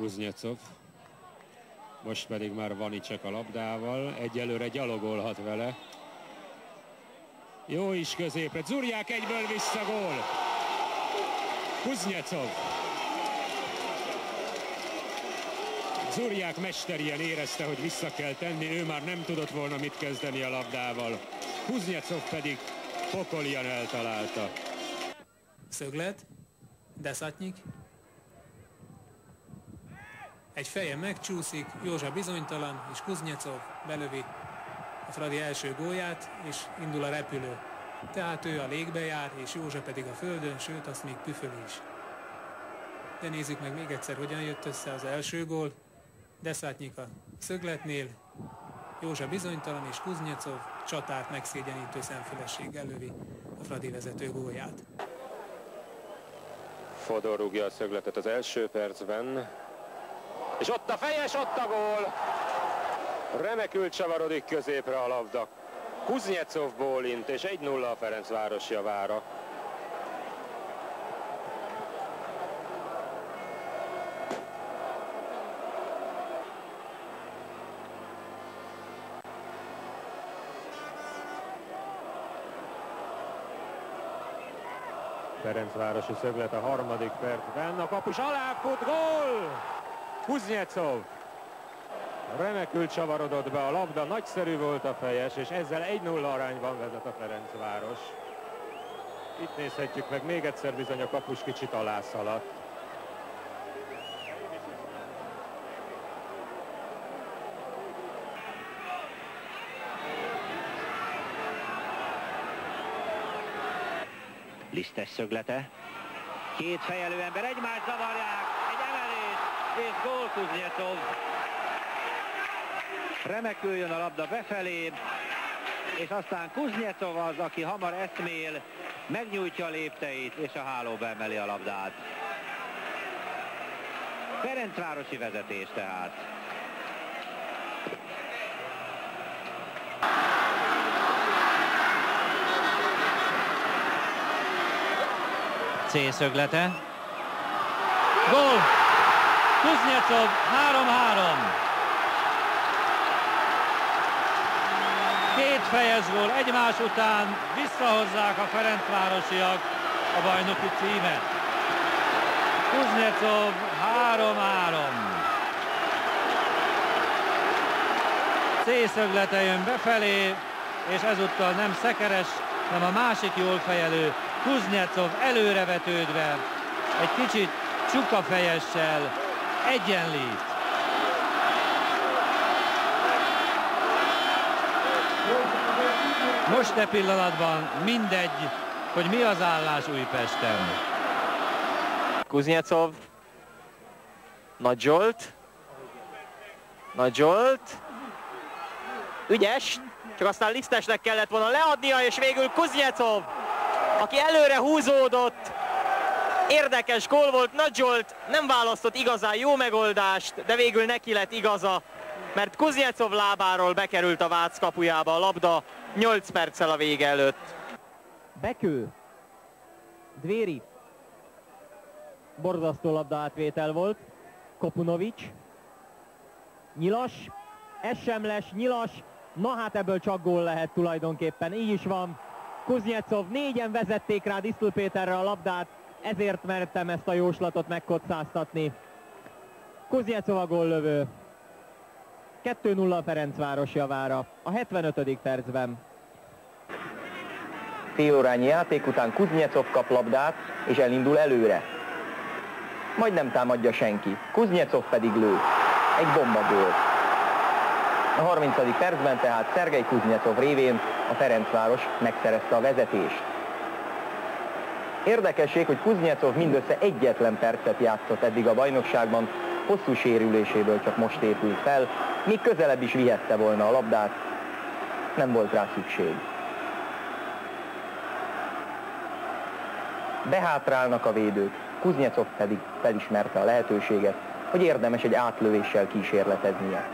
Kuznyecov. Most pedig már Vanicek a labdával, egyelőre gyalogolhat vele. Jó is középre, Zurják egyből vissza gól. Kuznyecov. Zurják mesterien érezte, hogy vissza kell tenni, ő már nem tudott volna mit kezdeni a labdával. Kuznyecov pedig pokolian eltalálta. Szöglet, Deszatnyik, egy feje megcsúszik, Józsa bizonytalan, és Kuznyecov belövi a Fradi első gólját, és indul a repülő. Tehát ő a légbe jár, és Józsa pedig a földön, sőt azt még püföl is. De nézzük meg még egyszer, hogyan jött össze az első gól. Deszátnyik a szögletnél, Józsa bizonytalan és Kuznyecov csatárt megszégyenítő szemfülességgel lövi a Fradi vezető gólját. Fodor rúgja a szögletet az első percben, és ott a fejes, ott a gól. Remekül csavarodik középre a labda. Kuznyecov bólint, és 1-0 a Ferencváros javára. Ferencvárosi szöglet a harmadik percben, a kapus alá fut, gól! Kuznyecov remekül csavarodott be a labda, nagyszerű volt a fejes, és ezzel 1-0 arányban vezet a Ferencváros. Itt nézhetjük meg, még egyszer bizony a kapus kicsit alászaladt. Lisztes szöglete. Két fejelő ember egymást zavarják, és gól Kuznyecov. Remekül jön a labda befelé, és aztán Kuznyecov az, aki hamar eszmél, megnyújtja a lépteit, és a hálóba emeli a labdát. Ferencvárosi vezetés tehát. C szöglete. Gól! Kuznyecov 3-3. Két fejes gól egymás után visszahozzák a Ferencvárosiak a bajnoki címet. Kuznyecov 3-3. C szöglete jön befelé, és ezúttal nem szekeres, hanem a másik jól fejelő Kuznyecov előrevetődve, egy kicsit csuka fejessel egyenlít. Most e pillanatban mindegy, hogy mi az állás Újpesten. Kuznyecov, Nagy Zsolt, Nagy Zsolt, ügyes, csak aztán Lisztesnek kellett volna leadnia, és végül Kuznyecov aki előre húzódott. Érdekes gól volt, Nagy Zsolt nem választott igazán jó megoldást, de végül neki lett igaza, mert Kuznyecov lábáról bekerült a Vác kapujába a labda 8 perccel a vége előtt. Bekő, Dvéri, borzasztó labda átvétel volt, Kopunovics, Nyilas, Esemles, Nyilas, na hát ebből csak gól lehet tulajdonképpen, így is van. Kuznyecov, négyen vezették rá Disztul Péterre a labdát, ezért mertem ezt a jóslatot megkocáztatni. Kuznyecov a góllövő. 2-0 a Ferencváros javára a 75. percben. Félórányi játék után Kuznyecov kap labdát és elindul előre. Majd nem támadja senki. Kuznyecov pedig lő. Egy bomba gól. A 30. percben tehát Szergei Kuznyecov révén a Ferencváros megszerezte a vezetést. Érdekesség, hogy Kuznyecov mindössze egyetlen percet játszott eddig a bajnokságban, hosszú sérüléséből csak most épült fel, míg közelebb is vihette volna a labdát, nem volt rá szükség. Behátrálnak a védők, Kuznyecov pedig felismerte a lehetőséget, hogy érdemes egy átlövéssel kísérleteznie.